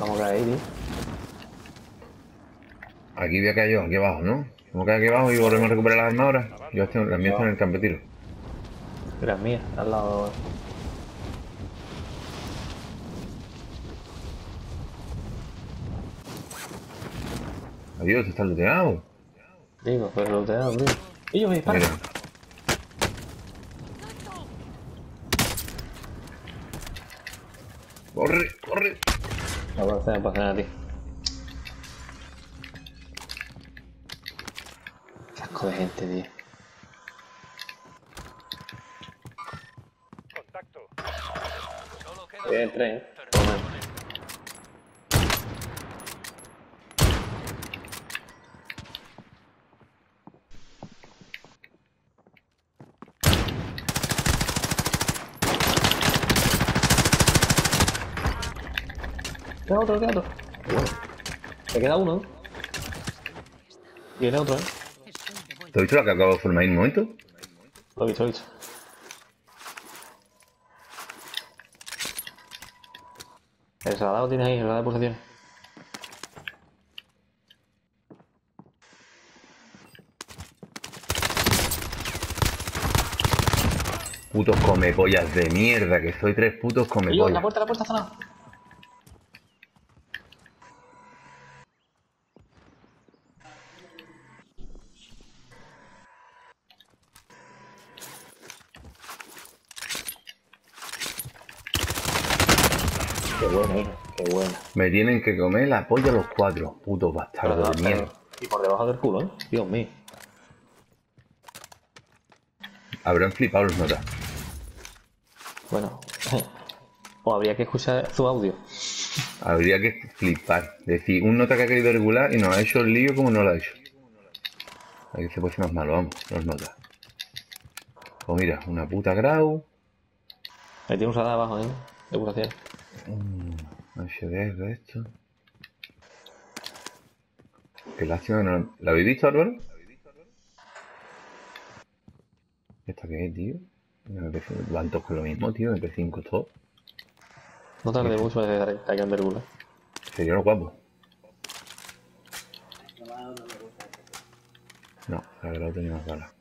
Vamos a caer ahí, tío. Aquí voy a caer yo, aquí abajo, ¿no? Vamos a caer aquí abajo y volvemos a recuperar las armas ahora. Yo estoy, las mías están en el campo de tiro. Mira, es mía, al lado. Adiós, está looteado. Digo, pero lo te he dado, tío. Y yo me disparo. Mira. Corre, corre. No hacer, no hacer nada, tío. Asco de gente, tío. Contacto. Solo queda Bien, tren. Queda otro, queda otro. Me queda uno, ¿eh? Viene otro, ¿eh? ¿Te has visto la que acabo de formar en un momento? Lo he visto, lo he visto. El salado tienes ahí, el salado de pulsaciones. Putos comepollas de mierda, que soy tres putos Y comepollas. la puerta, la puerta cerrada. Qué buena, hijo, qué buena. Me tienen que comer la polla los cuatro, putos bastardos de mierda. Y por debajo del culo, ¿eh? Dios mío. Habrán flipado los notas. Bueno. O habría que escuchar su audio. Habría que flipar. Decir, un nota que ha querido regular y nos ha hecho el lío como no lo ha hecho. Aquí se puede ser más malo, vamos, los notas. Pues mira, una puta grau. Ahí tiene un salado abajo, ¿eh? De pulsaciones. HD de esto. Qué lástima no... ¿La habéis visto, Álvaro? ¿Esta qué es, tío? Van todos con lo mismo, tío. MP5 todo. No tarde mucho de dar que cambiar culo. Sería lo guapo. No, la grau tenía más balas.